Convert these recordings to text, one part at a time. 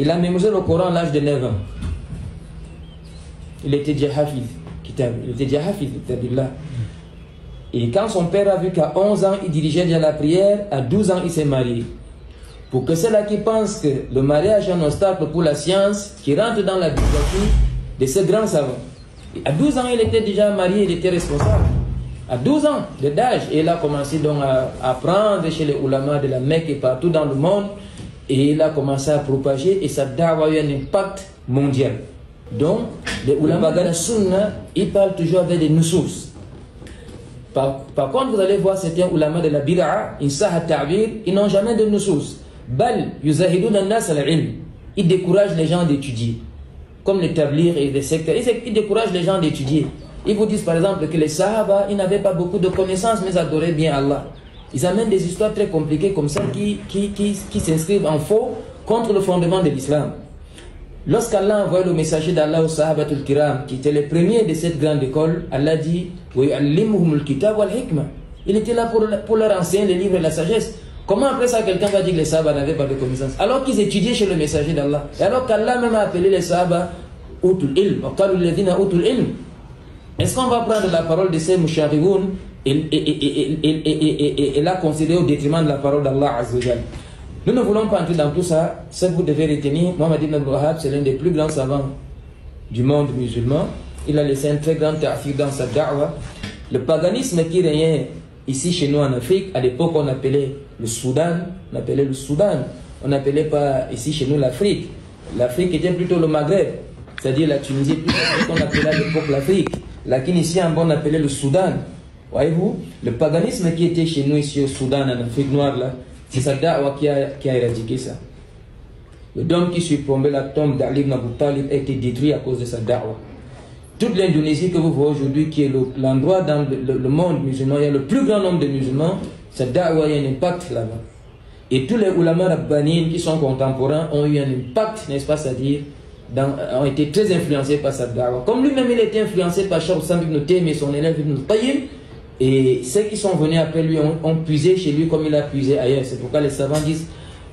Il a mémorisé le Coran à l'âge de 9 ans. Il était déjà hafiz, il était déjà Et quand son père a vu qu'à 11 ans, il dirigeait déjà la prière, à 12 ans, il s'est marié. Pour que ceux-là qui pensent que le mariage est un obstacle pour la science, qui rentre dans la bibliothèque de ce grand savant. À 12 ans, il était déjà marié, il était responsable. À 12 ans d'âge, il a commencé donc à apprendre chez les ulama de la Mecque et partout dans le monde. Et il a commencé à propager et ça a eu un impact mondial. Donc, les ulama de la sunna, ils parlent toujours avec des nusus. Par, par, contre, vous allez voir certains ulama de la bid'a, ils n'ont jamais de nusus. Bal, Ils découragent les gens d'étudier. Comme les tablirs et les secteurs. Ils découragent les gens d'étudier. Ils vous disent par exemple que les Sahaba, ils n'avaient pas beaucoup de connaissances, mais ils adoraient bien Allah. Ils amènent des histoires très compliquées comme ça qui, qui, qui, qui s'inscrivent en faux contre le fondement de l'islam. Lorsqu'Allah envoie le messager d'Allah au Sahabatul Kiram, qui était le premier de cette grande école, Allah dit Il était là pour, pour leur enseigner les livres et la sagesse. Comment après ça quelqu'un va dire que les Sahaba n'avaient pas de connaissances Alors qu'ils étudiaient chez le messager d'Allah. Et alors qu'Allah même a appelé les Sahaba Utul Ilm. Est-ce qu'on va prendre la parole de ces moucharigoun et, la considérer au détriment de la parole d'Allah Azzawajal Nous ne voulons pas entrer dans tout ça. Ce que vous devez retenir, Mohamed Ibn Wahab, c'est l'un des plus grands savants du monde musulman. Il a laissé un très grand ta'fir dans sa da'wa. Le paganisme qui régnait ici chez nous en Afrique, à l'époque on appelait le Soudan, on appelait le Soudan, on n'appelait pas ici chez nous l'Afrique. L'Afrique était plutôt le Maghreb, c'est-à-dire la Tunisie, plutôt qu'on appelait à l'époque l'Afrique. La ici on appelait le Soudan. Voyez-vous, le paganisme qui était chez nous ici au Soudan, en Afrique noire, là, c'est sa da'wa qui a, éradiqué ça. Le dôme qui surplombait la tombe d'Ali ibn Talib a été détruit à cause de sa da'wa. Toute l'Indonésie que vous voyez aujourd'hui, qui est l'endroit dans le, monde musulman, il y a le plus grand nombre de musulmans, sa da'wa a un impact là-bas. Et tous les ulama rabbanines qui sont contemporains ont eu un impact, n'est-ce pas, c'est-à-dire ont été très influencés par sa da'wah. Comme lui-même, il était influencé par Charles Sam ibn et son élève ibn Tayyib. Et ceux qui sont venus après lui ont, puisé chez lui comme il a puisé ailleurs. C'est pourquoi les savants disent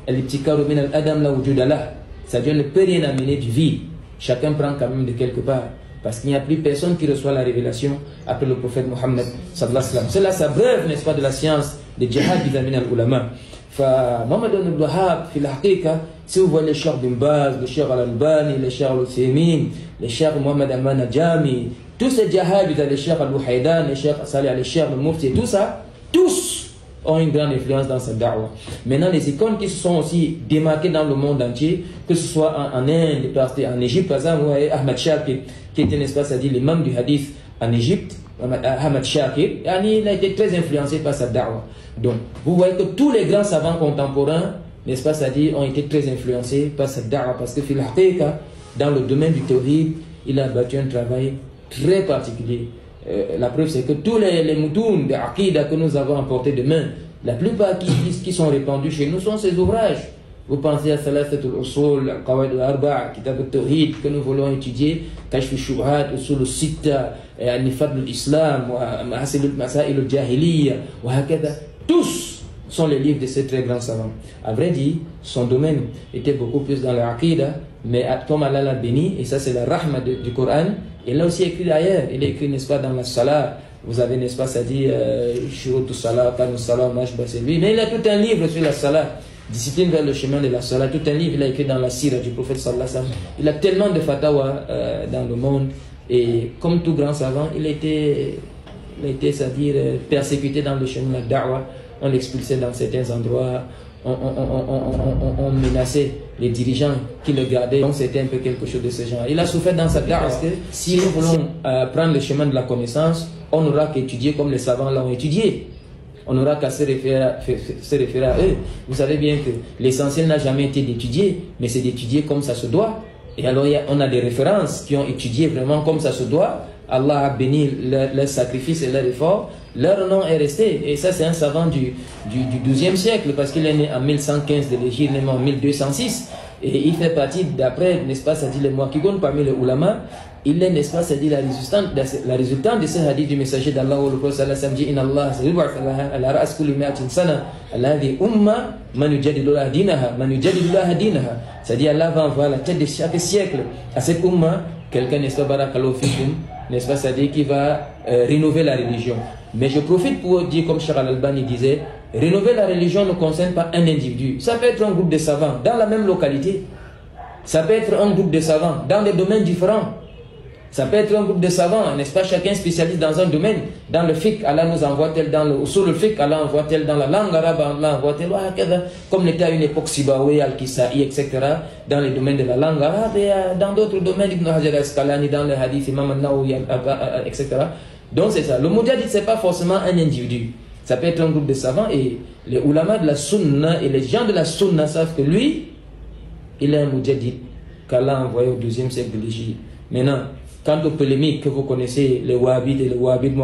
adam la Ça Dieu ne peut rien amener du vide. Chacun prend quand même de quelque part. Parce qu'il n'y a plus personne qui reçoit la révélation après le prophète Mohammed C'est là sa brève, n'est-ce pas, de la science de djihad vis-à-vis ulama فمحمد بن الوهاب في الحقيقة si vous voyez le Cheikh Bin Baz, le Cheikh Al-Albani, le Cheikh Al-Uthaymin, le Cheikh Mohamed Aman Jami, tous ces djihadis, le Cheikh Al-Wuhaydan, le Cheikh Salih Al-Cheikh, le Mufti, tout ça, tous ont une grande influence dans cette da'wah. Maintenant, les icônes qui se sont aussi démarquées dans le monde entier, que ce soit en, en Inde, en Égypte, par exemple, vous voyez Ahmad Shakir, qui était, n'est-ce pas, c'est-à-dire l'imam du hadith en Égypte, Ahmad Shakir, il a été très influencé par cette da'wah. Donc, vous voyez que tous les grands savants contemporains, n'est-ce pas, c'est-à-dire, ont été très influencés par cette da'wah, parce que dans le domaine du tawhid, il a battu un travail très particulier. Euh, la preuve, c'est que tous les, les moutons de Aqidah que nous avons emportés de main, la plupart qui, sont répandus chez nous sont ces ouvrages. Vous pensez à Salafatul Usul, Qawad al-Arba, Kitab al-Tawhid, que nous voulons étudier, Kashf al-Shubhat, Usul al-Sitta, Nifad al-Islam, Masail al-Jahiliya, tous sont les livres de ces très grands savants. À vrai dire, son domaine était beaucoup plus dans l'Aqidah, mais comme Allah l'a béni, et ça c'est la rahma du Coran, il l'a aussi écrit ailleurs. Il est écrit, n'est-ce pas, dans la Salah. Vous avez, n'est-ce pas, ça dit, euh, Shurut Salah, Kanu Salah, c'est lui. Mais il a tout un livre sur la Salah. Discipline vers le chemin de la Salah. Tout un livre, il a écrit dans la Sira du prophète sallallahu alayhi Il a tellement de fatawa euh, dans le monde. Et comme tout grand savant, il était, il était c'est-à-dire, euh, persécuté dans le chemin de la da'wah on l'expulsait dans certains endroits, on, menaçait les dirigeants qui le gardaient. Donc c'était un peu quelque chose de ce genre. Il a souffert dans sa place parce que si nous voulons euh, prendre le chemin de la connaissance, on n'aura qu'à étudier comme les savants l'ont étudié. On n'aura qu'à se référer à eux. Vous savez bien que l'essentiel n'a jamais été d'étudier, mais c'est d'étudier comme ça se doit. Et alors on a des références qui ont étudié vraiment comme ça se doit. Allah a béni leur, sacrifice et leur effort, leur nom est resté. Et ça, c'est un savant du, du, du 12e siècle, parce qu'il est né en 1115 de l'Égypte, il est mort en 1206. Et il fait partie, d'après, n'est-ce pas, ça dit les muakikoun parmi les ulama, il est, n'est-ce pas, ça dit la résultante, la résultante de ce hadith du messager d'Allah où le prophète dit Inna Allah ala ra'as kulli mi'atin sana ala hadhihi umma man yujadidu laha dinaha man yujadidu laha dinaha. C'est-à-dire Allah va envoyer la tête de chaque siècle à cette umma quelqu'un n'est-ce pas barakallahu fikum n'est-ce pas dit qui va euh, rénover la religion. Mais je profite pour dire comme Cheikh Al-Albani disait rénover la religion ne concerne pas un individu. Ça peut être un groupe de savants dans la même localité. Ça peut être un groupe de savants dans des domaines différents ça peut être un groupe de savants, n'est-ce pas? Chacun spécialiste dans un domaine. Dans le fiqh, Allah nous envoie tel dans le sur le fiqh, Allah envoie tel dans la langue arabe, Allah envoie tel comme l'était à une époque Sibaoué, Al-Kisa'i, etc. Dans les domaines de la langue arabe et euh, dans d'autres domaines, Ibn Hajar al-Asqalani, dans le hadith, Imam al-Nawawi, etc. Donc c'est ça. Le ce c'est pas forcément un individu. Ça peut être un groupe de savants et les ulama de la sunna et les gens de la sunna savent que lui, il est un mujadid qu'Allah a envoyé au deuxième siècle de l'Égypte. Maintenant, Quant aux polémiques que vous connaissez, les wahhabites et les wahhabites,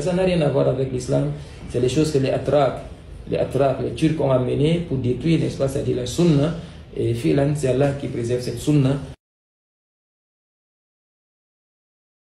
ça n'a rien à voir avec l'islam. C'est les choses que les Atrak, les Atrak, les Turcs ont amenées pour détruire, n'est-ce c'est-à-dire la sunna. Et c'est Allah qui préserve cette sunna.